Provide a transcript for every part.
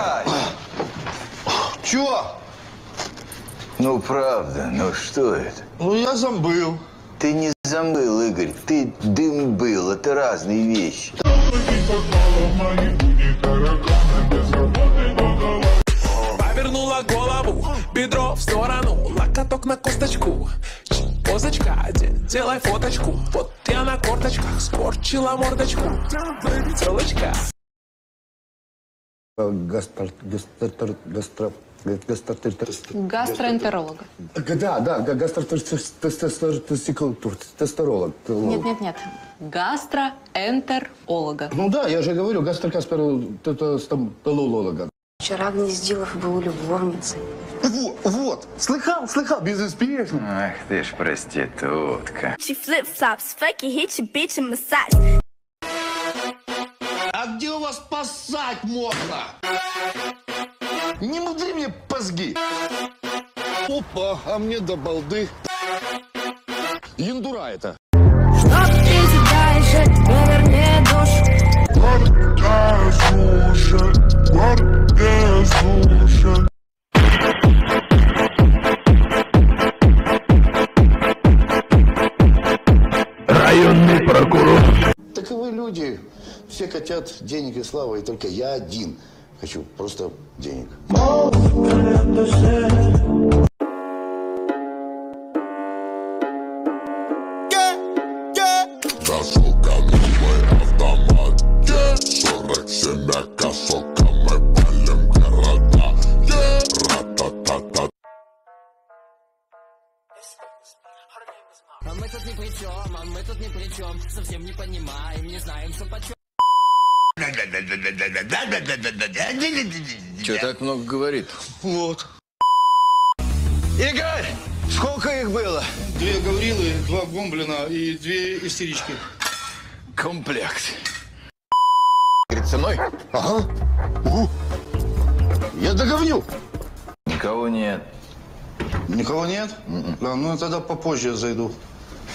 Играй! Чего? Ну, правда, ну что это? Ну, я забыл. Ты не замыл, Игорь, ты дым был. Это разные вещи. Повернула голову, бедро в сторону, локоток на косточку. Позочка, де- делай фоточку. Вот я на корточках скорчила мордочку. Телочка. Гастр... Гастр... Гастр... Гастр... Гастроэнтеролога. Да, да, гастротестеролог. Нет, нет, нет. Гастроэнтеролога. Ну да, я же говорю, гастрокасперолога. Вчера Гнездилов был любовницей. Вот, вот, слыхал, слыхал, безуспешно. Ах ты ж проститутка. She flip flops, fuck you, hit your bitch and massage. Поссать можно? Не мудри мне позги. Опа, а мне до балды. Яндура это. Чтоб ты дальше, поверни душу. Таковы хотят денег и славы, и только я один хочу просто денег. Че так много говорит? Вот. Игорь! Сколько их было? Две Гаврилы, два Гомблина и две истерички. Комплект. Говорит, со мной? Ага. Угу. Я договню. Никого нет. Никого нет? Да, ну тогда попозже зайду.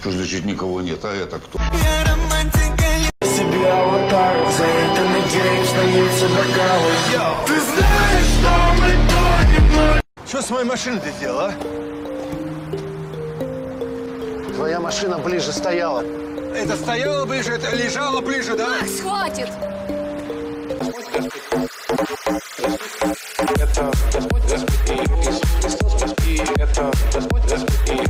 Что значит никого нет? А это кто? Что с моей машиной ты сделал, а? Твоя машина ближе стояла. Это стояло ближе, это лежало ближе, да? Макс, хватит! Тебе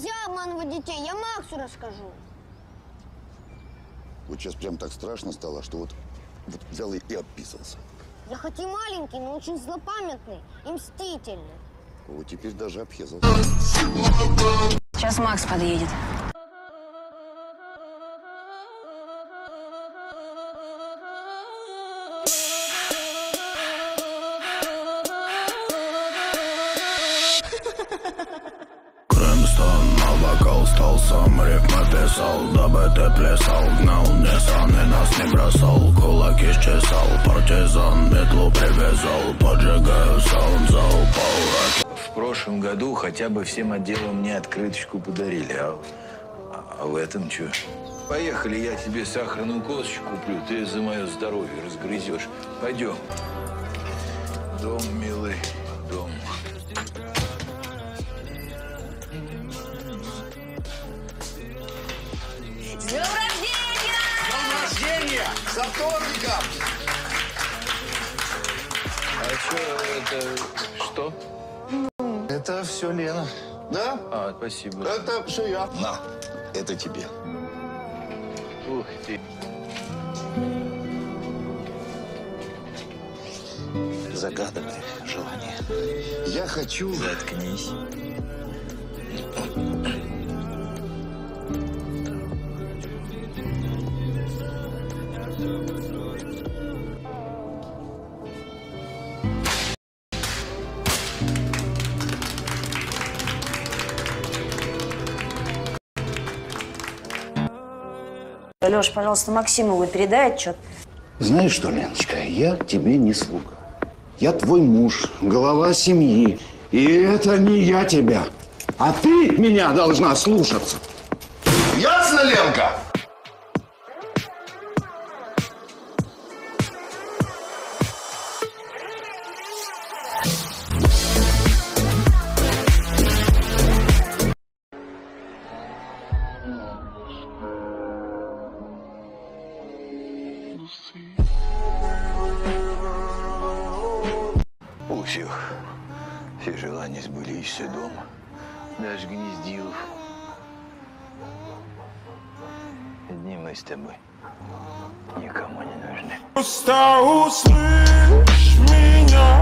Нельзя обманывать детей, я Максу расскажу. Вот сейчас прям так страшно стало, что вот, вот взял и, и описался. Я хоть и маленький, но очень злопамятный и мстительный. Вот теперь даже обхезался. Сейчас Макс подъедет. Вокал стал сам рифмы писал Дабы ты плясал, гнал Ниссан и нас не бросал Кулаки счесал, партизан метлу привязал Поджигаю саунд-зал, пол В прошлом году хотя бы всем отделам мне открыточку подарили, а, а в этом что? Поехали, я тебе сахарную косточку куплю, ты за мое здоровье разгрызешь. Пойдем. Дом, милый, За вторником! А что это? Что? Это все Лена. Да? А, спасибо. Это все я. На, это тебе. Ух ты. Загадывай желание. Я хочу... Заткнись. Леш, пожалуйста, Максимову передай отчет. Знаешь что, Леночка, я тебе не слуга. Я твой муж, глава семьи. И это не я тебя. А ты меня должна слушаться. Ясно, Ленка? Все дома. Даже Гнездилов. Одни мы с тобой никому не нужны. Просто услышь меня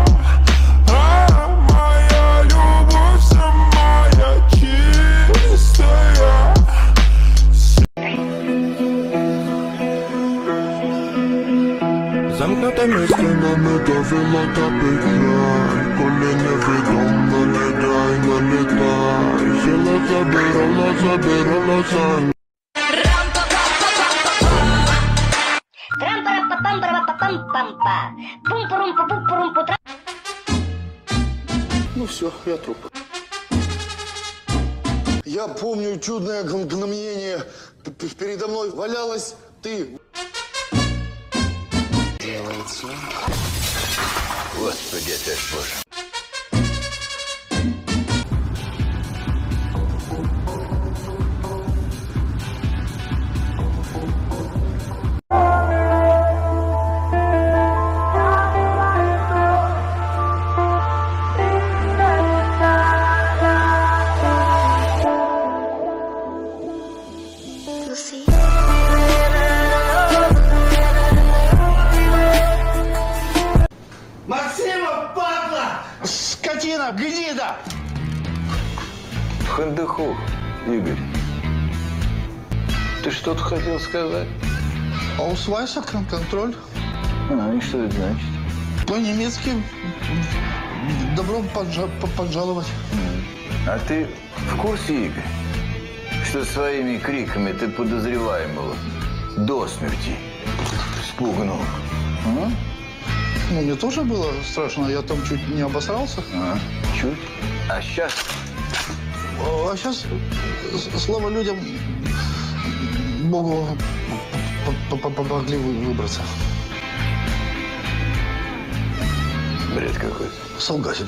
Замкнутими стінами довело та петля Коли невідомо, не дай, не літай Сила забирала, забирала за Трам-пара-па-пам-пара-па-пам-пам-па. Пум-пурум-пу-пум-пурум-пу. Ну все, я труп. Я помню чудное мгновение. П- п- Передо мной валялась ты. Grazie. Let's forget that bush. See. Гнида! Хандыхов, Игорь. Ты что-то хотел сказать? Аусвайса, контроль. А, и что это значит? По-немецки добро поджа- по- поджаловать. А ты в курсе, Игорь, что своими криками ты подозреваемого до смерти спугнул? А? Ну, мне тоже было страшно, я там чуть не обосрался. А? Чуть. А сейчас А сейчас, слава людям, Богу, помогли вы- выбраться. бред какой-то. Солгасин.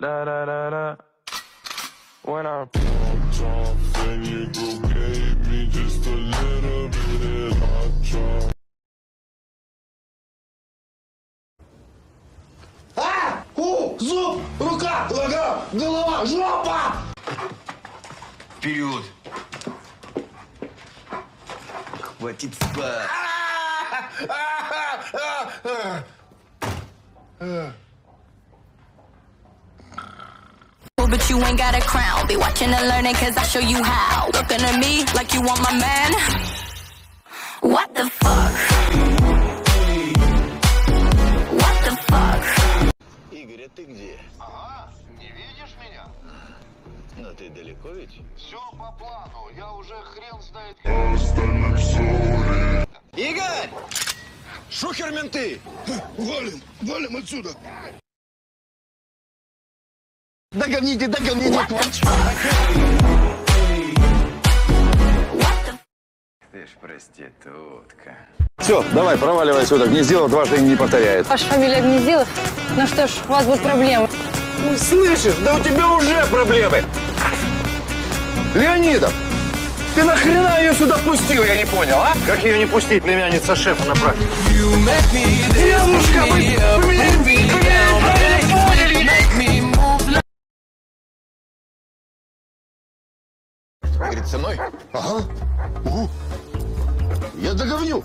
Da da da da da When I popped off and you go gave me just a little bit of hot drop А! У! Зуб! Рука! Нога! Голова! Жопа! Вперед! Хватит спать! But you ain't got a crown. Be watching and learning cause I show you how. Looking at me like you want my man. What the fuck? What the fuck? Игорь, а ты где? Ага, не видишь меня? Ну ты далеко ведь? Все по плану, я уже хрен знает. Игорь! Шухер менты! Валим, валим отсюда. Догоните, догоните. Ты ж проститутка. Все, давай, проваливай сюда. Гнездилов дважды не повторяет. Ваша фамилия Гнездилов? Ну что ж, у вас будут проблемы. Ну, слышишь, да у тебя уже проблемы. Леонидов, ты нахрена ее сюда пустил, я не понял, а? Как ее не пустить, племянница шефа на практике? You make me this, Девушка, вы, me up, вы меня- make me вы со мной? Ага. Угу. Я договню.